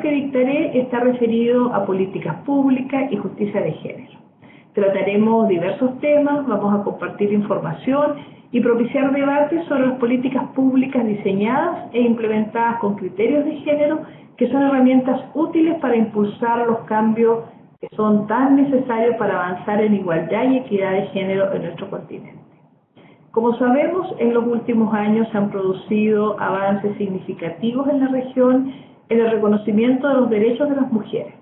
que dictaré está referido a políticas públicas y justicia de género. Trataremos diversos temas, vamos a compartir información y propiciar debates sobre las políticas públicas diseñadas e implementadas con criterios de género que son herramientas útiles para impulsar los cambios que son tan necesarios para avanzar en igualdad y equidad de género en nuestro continente. Como sabemos, en los últimos años se han producido avances significativos en la región en el reconocimiento de los derechos de las mujeres.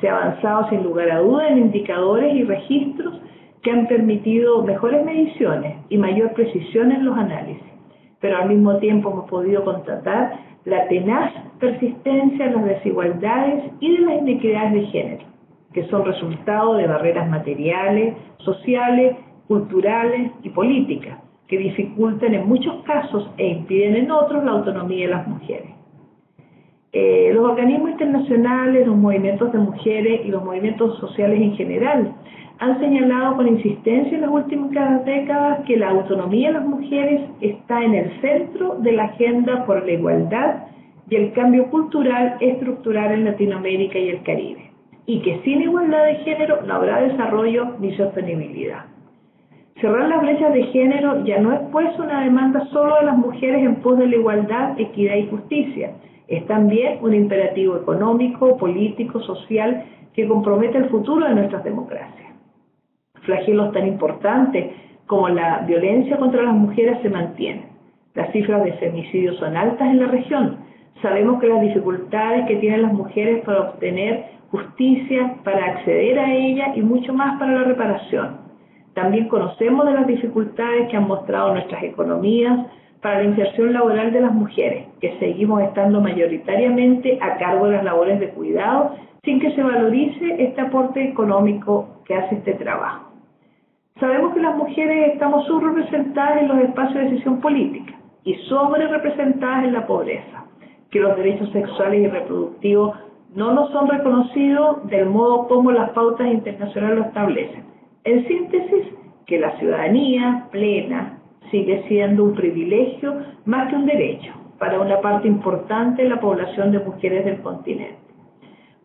Se ha avanzado sin lugar a duda en indicadores y registros que han permitido mejores mediciones y mayor precisión en los análisis, pero al mismo tiempo hemos podido constatar la tenaz persistencia en las desigualdades y de las inequidades de género, que son resultado de barreras materiales, sociales, culturales y políticas, que dificultan en muchos casos e impiden en otros la autonomía de las mujeres. Eh, los organismos internacionales, los movimientos de mujeres y los movimientos sociales en general han señalado con insistencia en las últimas décadas que la autonomía de las mujeres está en el centro de la agenda por la igualdad y el cambio cultural estructural en Latinoamérica y el Caribe, y que sin igualdad de género no habrá desarrollo ni sostenibilidad. Cerrar las brechas de género ya no es pues una demanda solo de las mujeres en pos de la igualdad, equidad y justicia, es también un imperativo económico, político, social que compromete el futuro de nuestras democracias. Flagelos tan importantes como la violencia contra las mujeres se mantienen. Las cifras de femicidios son altas en la región. Sabemos que las dificultades que tienen las mujeres para obtener justicia, para acceder a ella y mucho más para la reparación. También conocemos de las dificultades que han mostrado nuestras economías para la inserción laboral de las mujeres, que seguimos estando mayoritariamente a cargo de las labores de cuidado sin que se valorice este aporte económico que hace este trabajo. Sabemos que las mujeres estamos subrepresentadas en los espacios de decisión política y sobre representadas en la pobreza, que los derechos sexuales y reproductivos no nos son reconocidos del modo como las pautas internacionales lo establecen. En síntesis, que la ciudadanía plena sigue siendo un privilegio más que un derecho para una parte importante de la población de mujeres del continente.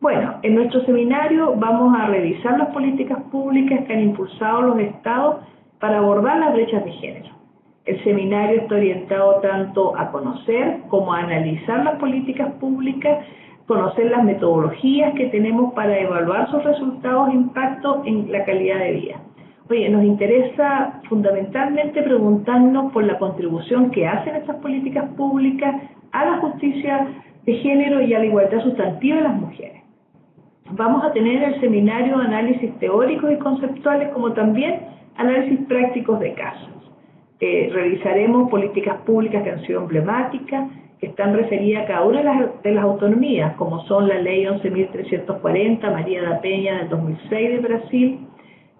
Bueno, en nuestro seminario vamos a revisar las políticas públicas que han impulsado los estados para abordar las brechas de género. El seminario está orientado tanto a conocer como a analizar las políticas públicas, conocer las metodologías que tenemos para evaluar sus resultados e impacto en la calidad de vida. Oye, nos interesa fundamentalmente preguntarnos por la contribución que hacen estas políticas públicas a la justicia de género y a la igualdad sustantiva de las mujeres vamos a tener el seminario de análisis teóricos y conceptuales como también análisis prácticos de casos. Eh, revisaremos políticas públicas que han sido emblemáticas, que están referidas a cada una de las, de las autonomías, como son la Ley 11.340, María da Peña del 2006 de Brasil,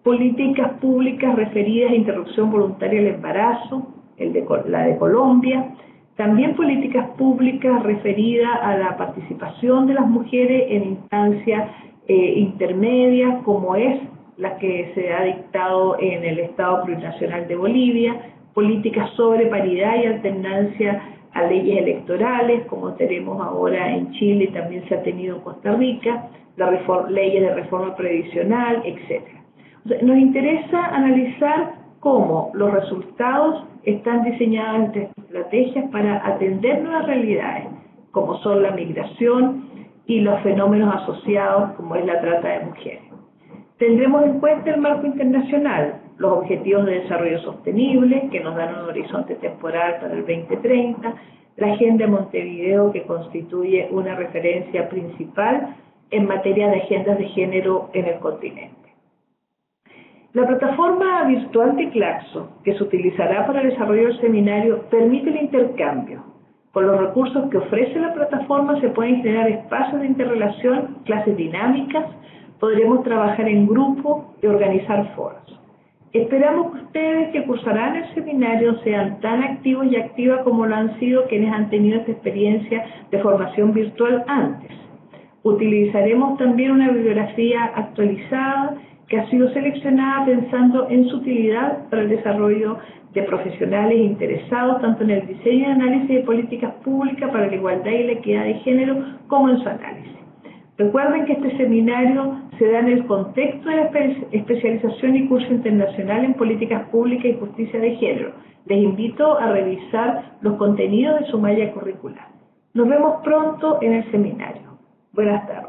políticas públicas referidas a interrupción voluntaria del embarazo, el de, la de Colombia, también políticas públicas referidas a la participación de las mujeres en instancias eh, intermedias, como es la que se ha dictado en el Estado Plurinacional de Bolivia, políticas sobre paridad y alternancia a leyes electorales, como tenemos ahora en Chile y también se ha tenido en Costa Rica, las leyes de reforma previsional, etc. nos interesa analizar cómo los resultados están diseñados entre estrategias para atender nuevas realidades, como son la migración y los fenómenos asociados, como es la trata de mujeres. Tendremos en cuenta el marco internacional, los objetivos de desarrollo sostenible, que nos dan un horizonte temporal para el 2030, la Agenda de Montevideo, que constituye una referencia principal en materia de agendas de género en el continente. La plataforma virtual de Claxo, que se utilizará para el desarrollo del seminario, permite el intercambio. Con los recursos que ofrece la plataforma se pueden generar espacios de interrelación, clases dinámicas, podremos trabajar en grupo y organizar foros. Esperamos que ustedes que cursarán el seminario sean tan activos y activas como lo han sido quienes han tenido esta experiencia de formación virtual antes. Utilizaremos también una bibliografía actualizada que ha sido seleccionada pensando en su utilidad para el desarrollo de profesionales interesados tanto en el diseño y análisis de políticas públicas para la igualdad y la equidad de género como en su análisis. Recuerden que este seminario se da en el contexto de la especialización y curso internacional en políticas públicas y justicia de género. Les invito a revisar los contenidos de su malla curricular. Nos vemos pronto en el seminario. Buenas tardes.